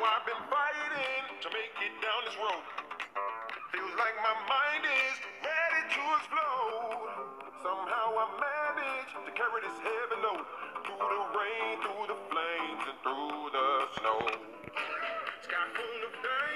I've been fighting to make it down this road. Feels like my mind is ready to explode. Somehow I manage to carry this heavy load through the rain, through the flames, and through the snow. Sky full of diamonds